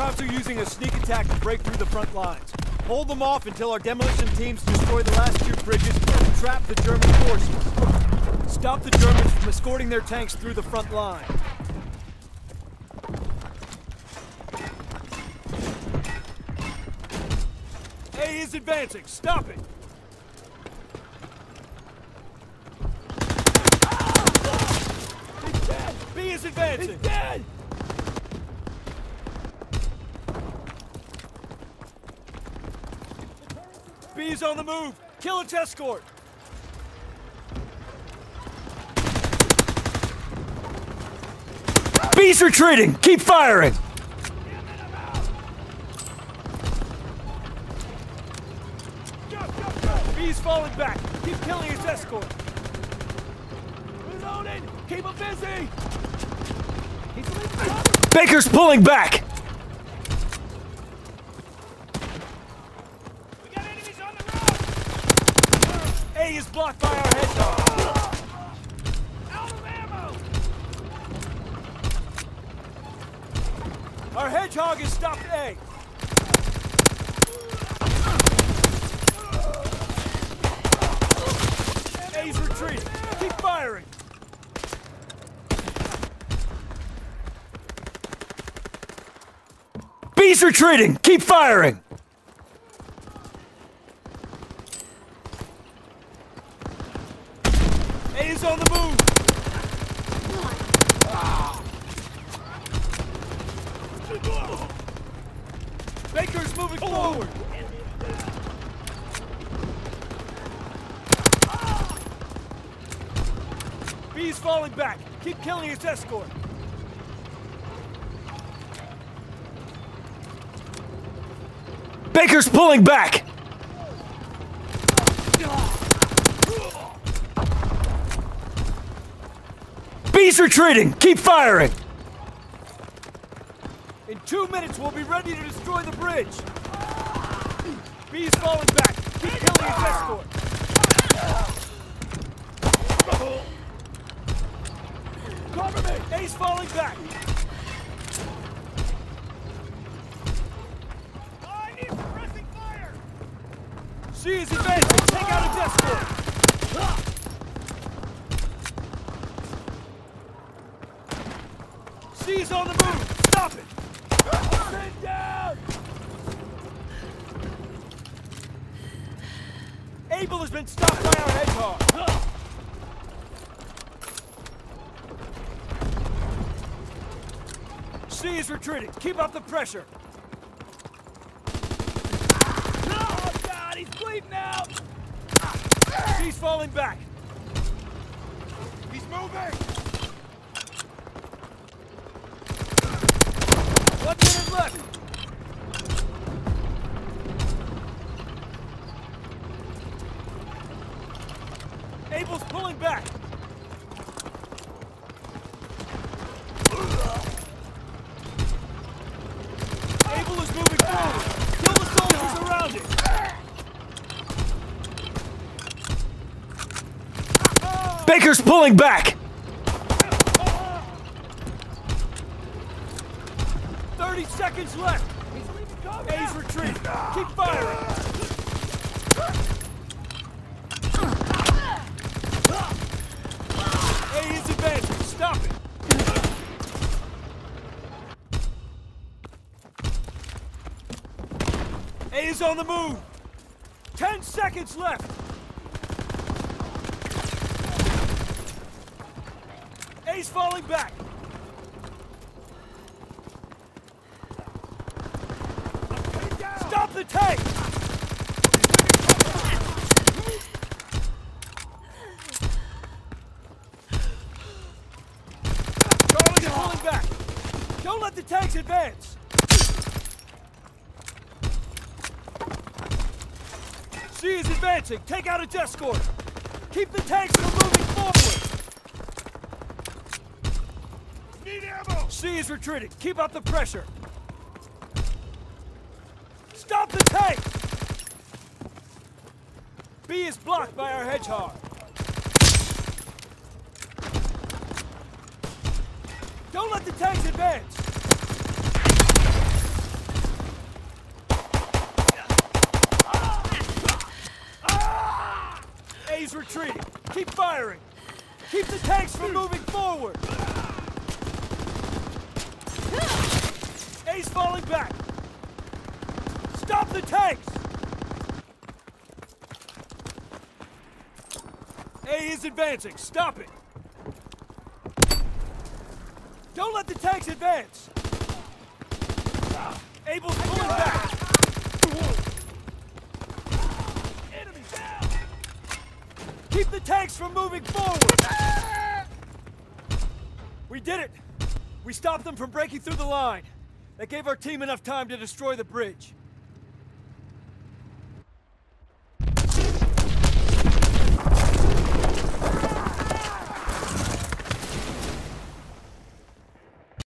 Krauts are using a sneak attack to break through the front lines. Hold them off until our demolition teams destroy the last two bridges and trap the German forces. Stop the Germans from escorting their tanks through the front line. A is advancing. Stop it. Ah! Dead. B is advancing. He's dead. B is on the move. Kill its escort. B's retreating. Keep firing. B's falling back. Keep killing its escort. Reloading. Keep him busy. Baker's pulling back. We got enemies on the road! A is blocked by our ammo! Our hedgehog has stopped A. A's retreating. Keep firing. B's retreating. Keep firing. A is on the move. Baker's moving forward. B's falling back. Keep killing his escort. Baker's pulling back. B's retreating. Keep firing. In two minutes, we'll be ready to destroy the bridge. B's falling back. Keep killing his escort. Cover me! A's falling back. Oh, I need suppressing fire! C is advancing. Take out its escort. C's on the move. Stop it. Stand down. Able has been stopped by our hedgehog. C is retreating. Keep up the pressure. Oh, God, he's bleeding out! C's falling back. He's moving! One minute left. Able's pulling back. Able is moving forward. Kill the soldiers around it. Baker's pulling back. Thirty seconds left. He's leaving combat! A's retreat. Keep firing. A is advancing. Stop it. A is on the move. Ten seconds left. A's falling back. Stop the tank! Charlie's pulling back. Don't let the tanks advance. C is advancing. Take out its escort. Keep the tanks from moving C is retreating. Keep up the pressure. Stop the tank! B is blocked by our hedgehog. Don't let the tanks advance! A's retreating. Keep firing. Keep the tanks from moving forward. A's falling back! Stop the tanks! A is advancing. Stop it! Don't let the tanks advance! Able's pulling back! Enemy down! Keep the tanks from moving forward! We did it! We stopped them from breaking through the line. That gave our team enough time to destroy the bridge.